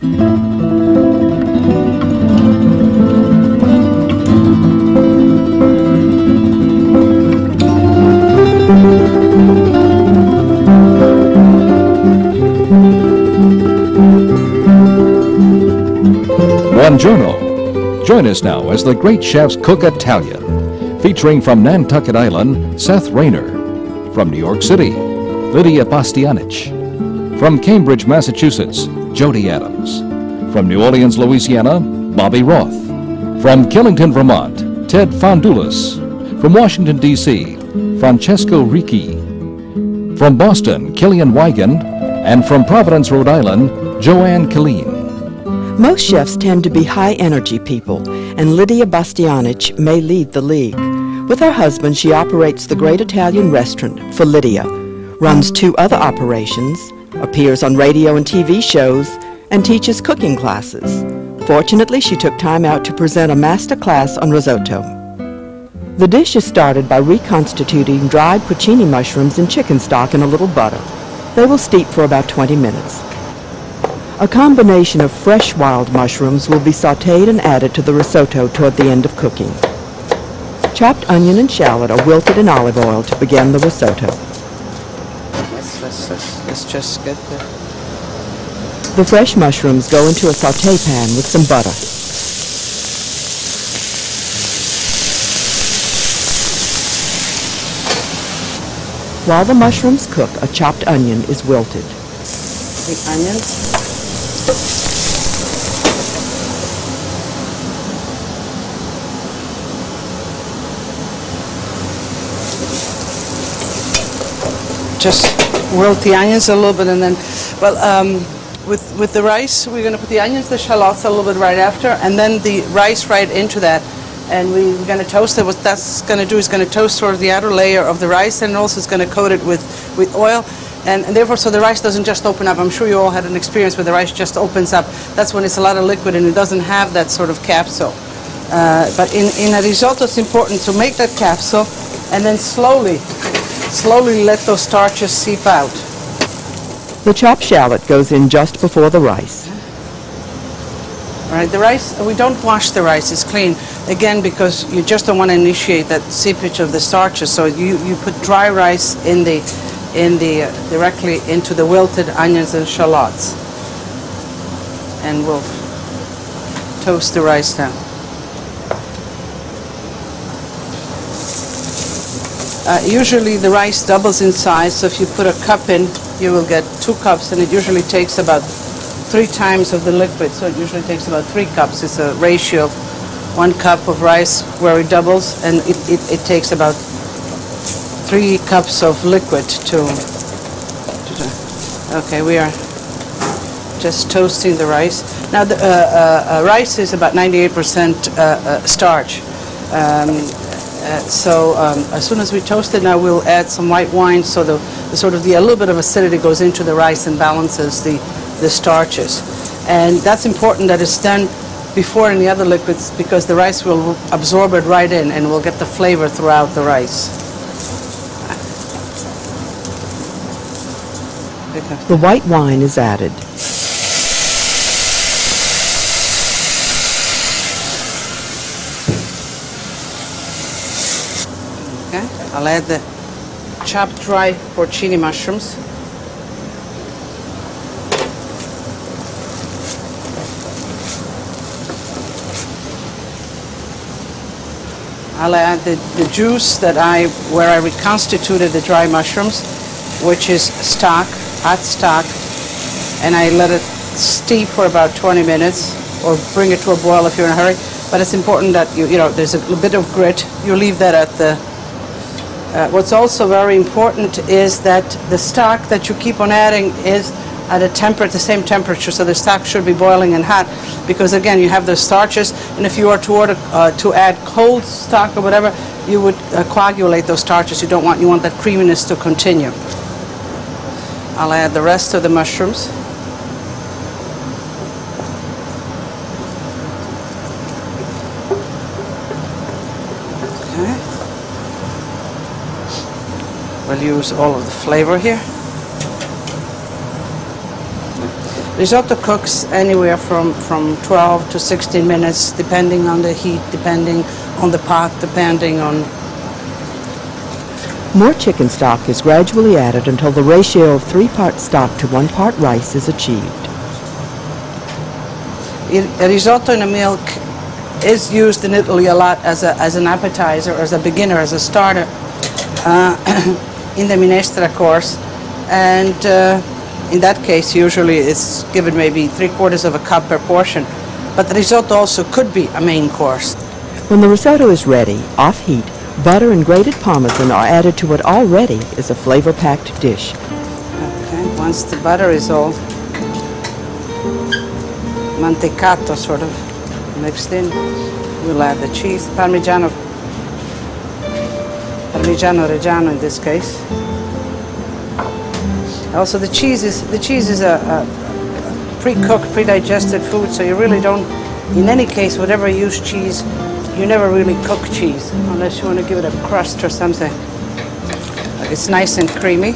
Buongiorno. Join us now as the great chefs cook Italian, featuring from Nantucket Island, Seth Raynor. From New York City, Lidia Bastianich. From Cambridge, Massachusetts, Jody Adams. From New Orleans, Louisiana, Bobby Roth. From Killington, Vermont, Ted Fondulas. From Washington, D.C., Francesco Ricchi. From Boston, Killian Weigand. And from Providence, Rhode Island, Johanne Killeen. Most chefs tend to be high energy people, and Lidia Bastianich may lead the league. With her husband, she operates the Great Italian Restaurant Felidia, runs two other operations, appears on radio and TV shows, and teaches cooking classes. Fortunately, she took time out to present a master class on risotto. The dish is started by reconstituting dried porcini mushrooms in chicken stock in a little butter. They will steep for about 20 minutes. A combination of fresh wild mushrooms will be sautéed and added to the risotto toward the end of cooking. Chopped onion and shallot are wilted in olive oil to begin the risotto. Let's, let's, let's, let's just get the... The fresh mushrooms go into a sauté pan with some butter. While the mushrooms cook, a chopped onion is wilted. The onions. Just wilt the onions a little bit and then, well, um, with, with the rice, we're going to put the onions, the shallots a little bit right after, and then the rice right into that. And we, we're going to toast it. What that's going to do is going to toast sort of the outer layer of the rice, and also it's going to coat it with, with oil. And, and therefore, so the rice doesn't just open up. I'm sure you all had an experience where the rice just opens up. That's when it's a lot of liquid and it doesn't have that sort of capsule. Uh, but in, in a risotto, it's important to make that capsule and then slowly, slowly let those starches seep out. The chopped shallot goes in just before the rice. All right, the rice, we don't wash the rice, it's clean. Again, because you just don't want to initiate that seepage of the starches. So you, you put dry rice in the, in the, uh, directly into the wilted onions and shallots. And we'll toast the rice now. Uh, usually the rice doubles in size, so if you put a cup in, you will get two cups, and it usually takes about three times of the liquid, so it usually takes about three cups. It's a ratio of one cup of rice where it doubles, and it, it, it takes about three cups of liquid to, to Okay, we are just toasting the rice. Now, the uh, uh, uh, rice is about 98% uh, uh, starch. Um, so um, as soon as we toast it, now we'll add some white wine so the, the sort of the a little bit of acidity goes into the rice and balances the, the starches. And that's important that it's done before any other liquids because the rice will absorb it right in and we'll get the flavor throughout the rice. The white wine is added. Okay, I'll add the chopped dry porcini mushrooms. I'll add uh, the, the juice that I, where I reconstituted the dry mushrooms, which is stock, hot stock, and I let it steep for about 20 minutes, or bring it to a boil if you're in a hurry. But it's important that you, you know, there's a little bit of grit. You leave that at the, uh, what's also very important is that the stock that you keep on adding is at a temper the same temperature, so the stock should be boiling and hot, because again you have the starches, and if you are to order uh, to add cold stock or whatever, you would uh, coagulate those starches. You don't want you want that creaminess to continue. I'll add the rest of the mushrooms. Use all of the flavor here. Risotto cooks anywhere from, from 12 to 16 minutes, depending on the heat, depending on the pot, depending on More chicken stock is gradually added until the ratio of three parts stock to one part rice is achieved. A risotto in a milk is used in Italy a lot as, a, as an appetizer, as a beginner, as a starter uh, in the minestra course. And uh, in that case, usually it's given maybe three quarters of a cup per portion. But the risotto also could be a main course. When the risotto is ready, off heat, butter and grated parmesan are added to what already is a flavor-packed dish. Okay, once the butter is all mantecato sort of mixed in, we'll add the cheese, Parmigiano, Parmigiano Reggiano in this case. Also, the cheese is the cheese is a, a pre-cooked, pre-digested food, so you really don't. In any case, whatever you use cheese, you never really cook cheese unless you want to give it a crust or something. It's nice and creamy.